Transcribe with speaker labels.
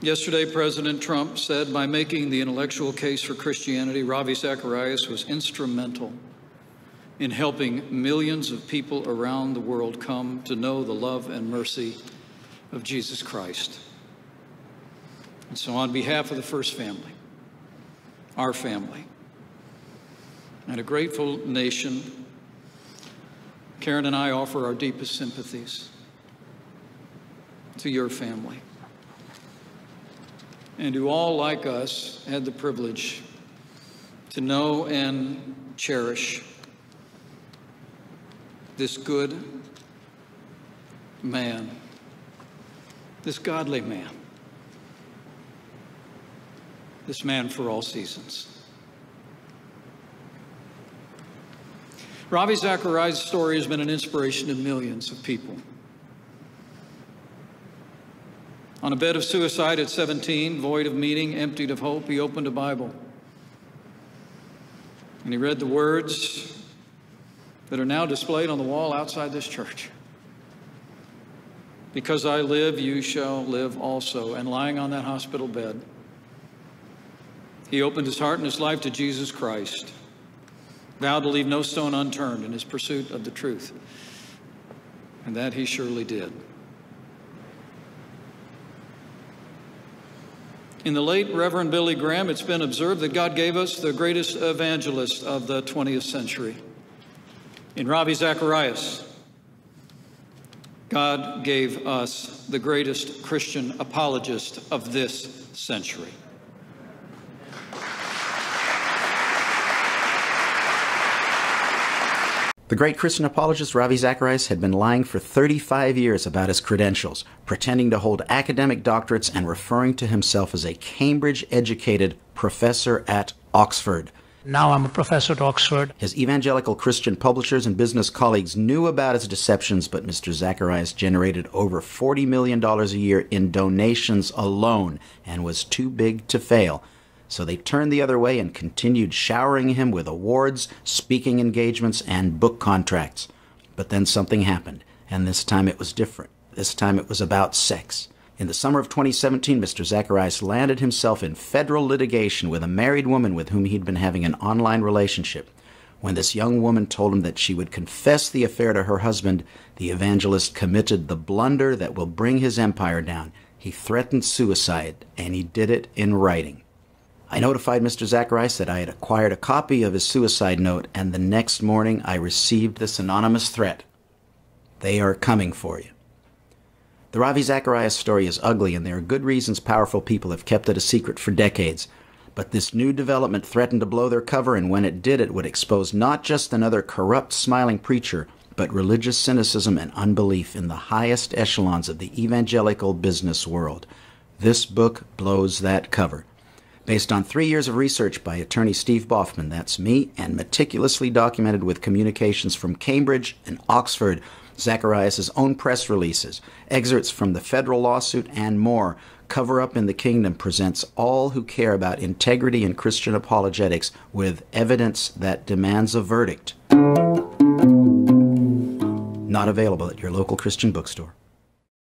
Speaker 1: Yesterday, President Trump said by making the intellectual case for Christianity, Ravi Zacharias was instrumental in helping millions of people around the world come to know the love and mercy of Jesus Christ. And so, on behalf of the First Family, our family, and a grateful nation, Karen and I offer our deepest sympathies to your family and who all, like us, had the privilege to know and cherish this good man, this godly man, this man for all seasons. Ravi Zacharias' story has been an inspiration to millions of people. On a bed of suicide at 17, void of meaning, emptied of hope, he opened a Bible. And he read the words that are now displayed on the wall outside this church. Because I live, you shall live also. And lying on that hospital bed, he opened his heart and his life to Jesus Christ, vowed to leave no stone unturned in his pursuit of the truth. And that he surely did. In the late Reverend Billy Graham, it's been observed that God gave us the greatest evangelist of the 20th century. In Ravi Zacharias, God gave us the greatest Christian apologist of this century.
Speaker 2: The great Christian apologist Ravi Zacharias had been lying for 35 years about his credentials, pretending to hold academic doctorates and referring to himself as a Cambridge educated professor at Oxford.
Speaker 3: Now I'm a professor at Oxford.
Speaker 2: His evangelical Christian publishers and business colleagues knew about his deceptions, but Mr. Zacharias generated over $40 million a year in donations alone and was too big to fail. So they turned the other way and continued showering him with awards, speaking engagements, and book contracts. But then something happened, and this time it was different. This time it was about sex. In the summer of 2017, Mr. Zacharias landed himself in federal litigation with a married woman with whom he'd been having an online relationship. When this young woman told him that she would confess the affair to her husband, the evangelist committed the blunder that will bring his empire down. He threatened suicide, and he did it in writing. I notified Mr. Zacharias that I had acquired a copy of his suicide note, and the next morning I received this anonymous threat. They are coming for you. The Ravi Zacharias story is ugly, and there are good reasons powerful people have kept it a secret for decades. But this new development threatened to blow their cover, and when it did, it would expose not just another corrupt, smiling preacher, but religious cynicism and unbelief in the highest echelons of the evangelical business world. This book blows that cover. Based on three years of research by attorney Steve Baughman, that's me, and meticulously documented with communications from Cambridge and Oxford, Zacharias' own press releases, excerpts from the federal lawsuit, and more, Cover Up in the Kingdom presents all who care about integrity and Christian apologetics with evidence that demands a verdict. Not available at your local Christian bookstore.